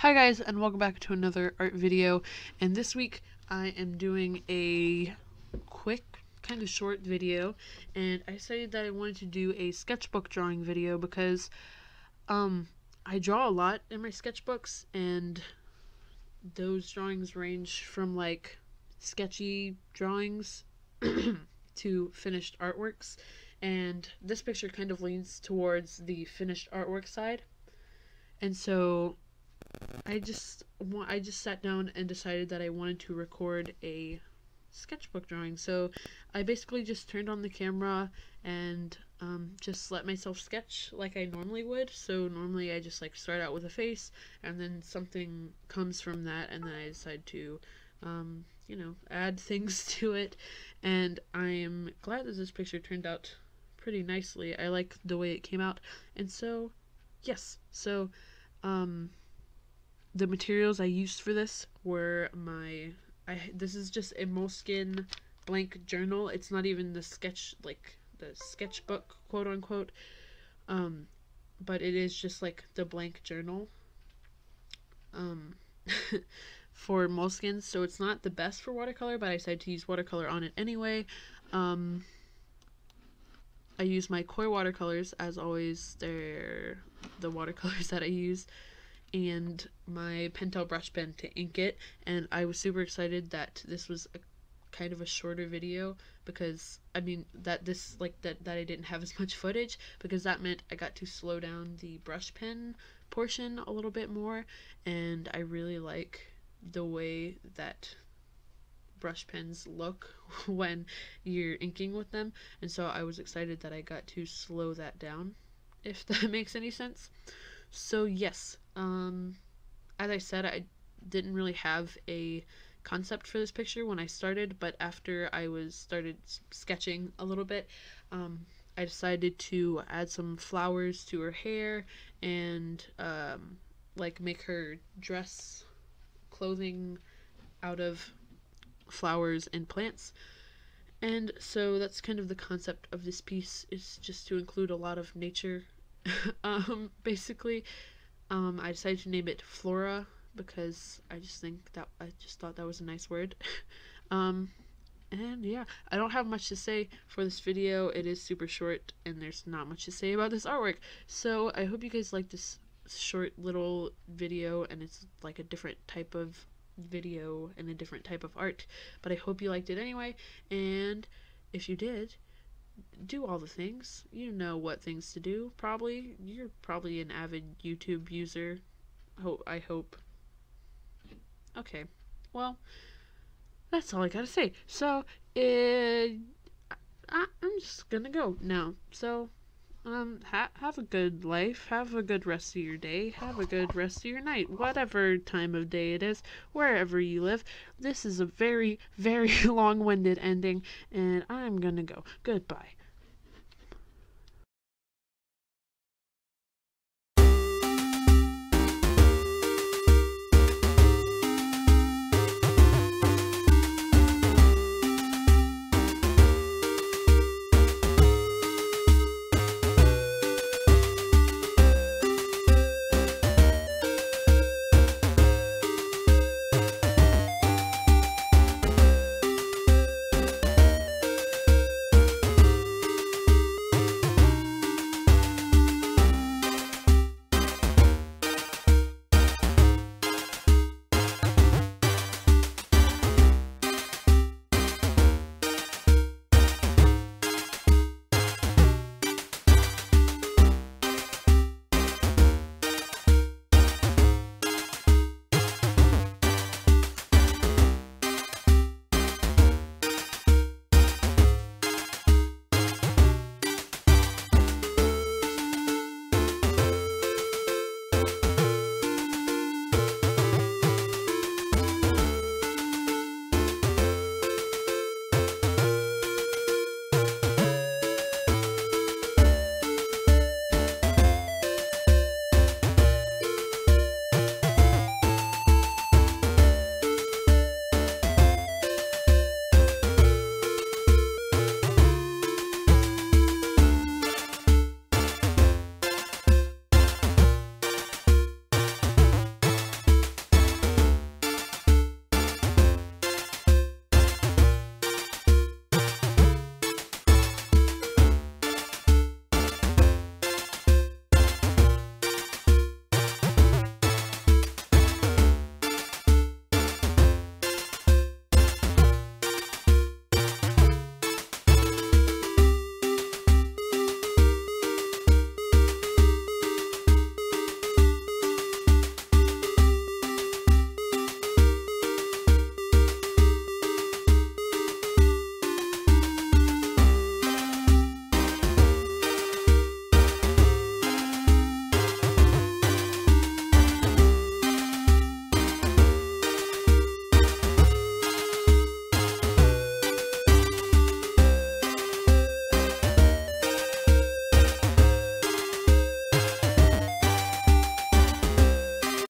Hi guys and welcome back to another art video. And this week I am doing a quick kind of short video. And I decided that I wanted to do a sketchbook drawing video because um I draw a lot in my sketchbooks and those drawings range from like sketchy drawings to finished artworks. And this picture kind of leans towards the finished artwork side. And so I just I just sat down and decided that I wanted to record a sketchbook drawing. So I basically just turned on the camera and um, just let myself sketch like I normally would. So normally I just like start out with a face and then something comes from that and then I decide to um, you know add things to it. And I am glad that this picture turned out pretty nicely. I like the way it came out. And so yes, so um the materials I used for this were my I this is just a Moleskine blank journal. It's not even the sketch like the sketchbook quote unquote. Um but it is just like the blank journal. Um for Moleskines, so it's not the best for watercolor, but I decided to use watercolor on it anyway. Um I use my Koi watercolors as always. They're the watercolors that I use and my Pentel brush pen to ink it and I was super excited that this was a kind of a shorter video because I mean that this like that that I didn't have as much footage because that meant I got to slow down the brush pen portion a little bit more and I really like the way that brush pens look when you're inking with them and so I was excited that I got to slow that down if that makes any sense so yes um, as I said, I didn't really have a concept for this picture when I started, but after I was started sketching a little bit, um, I decided to add some flowers to her hair and um, like make her dress clothing out of flowers and plants. And so that's kind of the concept of this piece is just to include a lot of nature um, basically um, I decided to name it Flora because I just think that I just thought that was a nice word. um, and yeah, I don't have much to say for this video. It is super short and there's not much to say about this artwork. So I hope you guys like this short little video and it's like a different type of video and a different type of art. But I hope you liked it anyway. And if you did, do all the things. You know what things to do. Probably you're probably an avid YouTube user. Hope I hope. Okay. Well, that's all I gotta say. So, uh, I, I'm just gonna go now. So, um, ha- have a good life. Have a good rest of your day. Have a good rest of your night. Whatever time of day it is, wherever you live. This is a very, very long winded ending, and I'm gonna go. Goodbye.